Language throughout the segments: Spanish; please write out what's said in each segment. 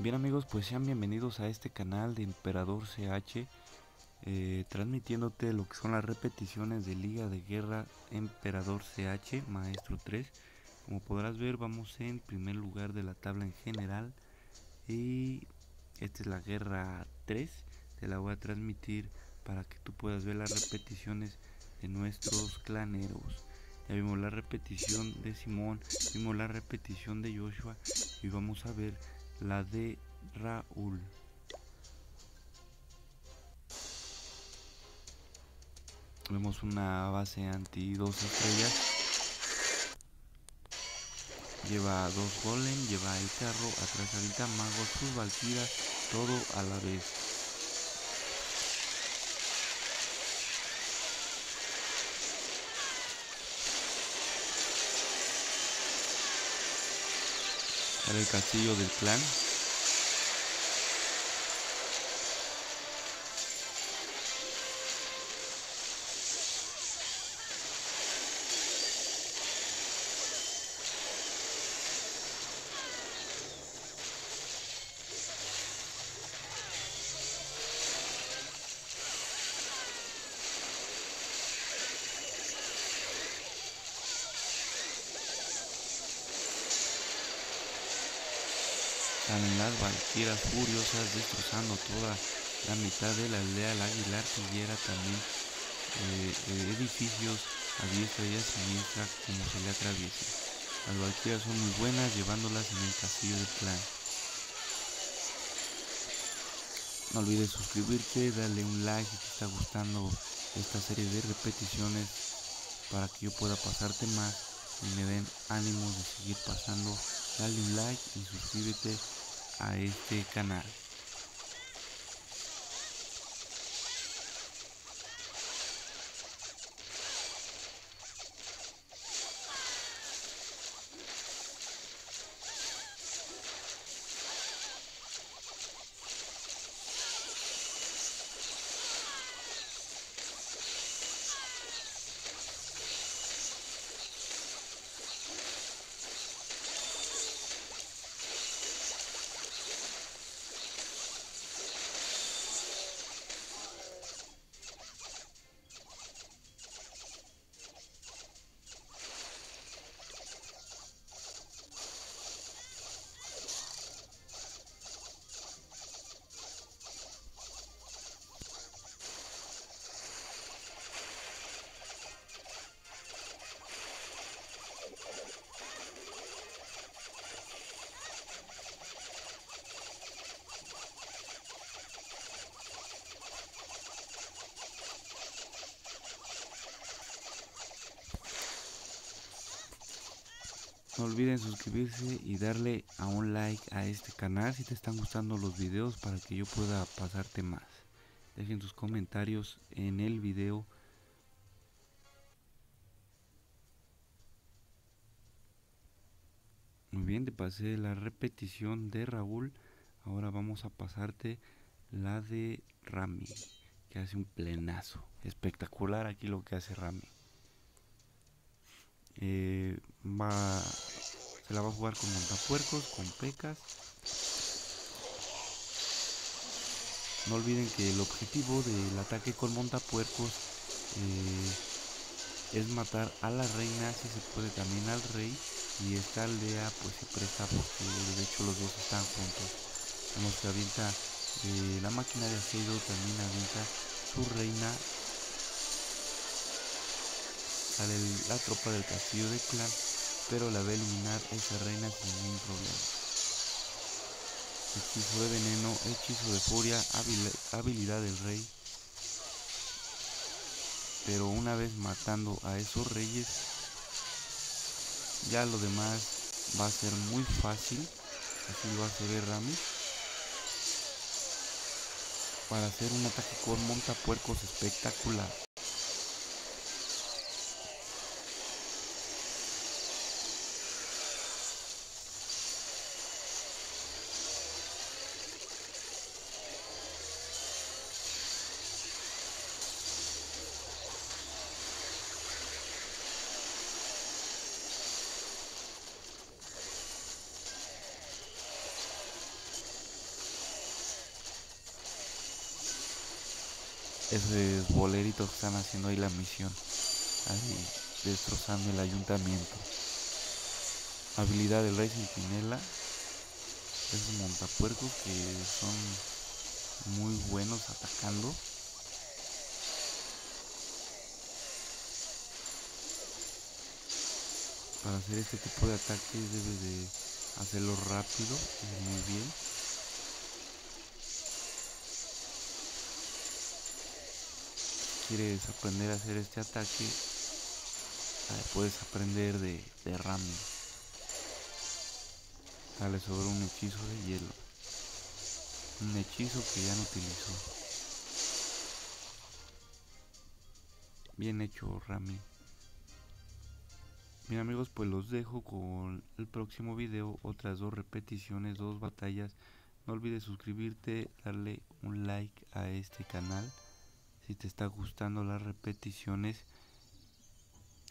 Bien amigos, pues sean bienvenidos a este canal de Emperador CH, eh, transmitiéndote lo que son las repeticiones de Liga de Guerra Emperador CH, Maestro 3. Como podrás ver, vamos en primer lugar de la tabla en general y esta es la Guerra 3. Te la voy a transmitir para que tú puedas ver las repeticiones de nuestros claneros. Ya vimos la repetición de Simón, vimos la repetición de Joshua y vamos a ver la de Raúl. Vemos una base anti dos estrellas. Lleva dos golem, lleva el carro, atrás ahorita magos, sus valquiras, todo a la vez. El castillo del clan. Salen las valquieras furiosas destrozando toda la mitad de la aldea. La águila artillera también eh, eh, edificios a diestra y a siniestra como se le atraviese. Las valquieras son muy buenas llevándolas en el castillo del clan. No olvides suscribirte, darle un like si te está gustando esta serie de repeticiones para que yo pueda pasarte más y me den ánimos de seguir pasando. Dale un like y suscríbete a este canal. No olviden suscribirse y darle a un like a este canal si te están gustando los videos para que yo pueda pasarte más. Dejen sus comentarios en el video. Muy bien, te pasé la repetición de Raúl. Ahora vamos a pasarte la de Rami, que hace un plenazo. Espectacular aquí lo que hace Rami. Eh, va, se la va a jugar con montapuercos, con pecas. No olviden que el objetivo del ataque con montapuercos eh, es matar a la reina, si se puede también al rey. Y esta aldea pues se presta porque de hecho los dos están juntos. Vemos que avienta eh, la máquina de acero, también avienta su reina sale la tropa del castillo de clan, pero la va a eliminar esa reina sin ningún problema. Hechizo de veneno, hechizo de furia, habilidad del rey. Pero una vez matando a esos reyes, ya lo demás va a ser muy fácil. Así va a ser Rami. Para hacer un ataque con montapuercos espectacular. Esos boleritos que están haciendo ahí la misión. Ahí destrozando el ayuntamiento. Habilidad del rey centinela. Esos montapuercos que son muy buenos atacando. Para hacer este tipo de ataques debes de hacerlo rápido y muy bien. Quieres aprender a hacer este ataque, puedes aprender de, de Rami. Dale sobre un hechizo de hielo. Un hechizo que ya no utilizó. Bien hecho, Rami. Bien amigos, pues los dejo con el próximo video. Otras dos repeticiones, dos batallas. No olvides suscribirte, darle un like a este canal si te está gustando las repeticiones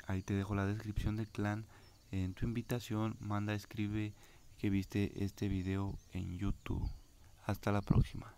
ahí te dejo la descripción del clan en tu invitación. Manda escribe que viste este video en youtube. Hasta la próxima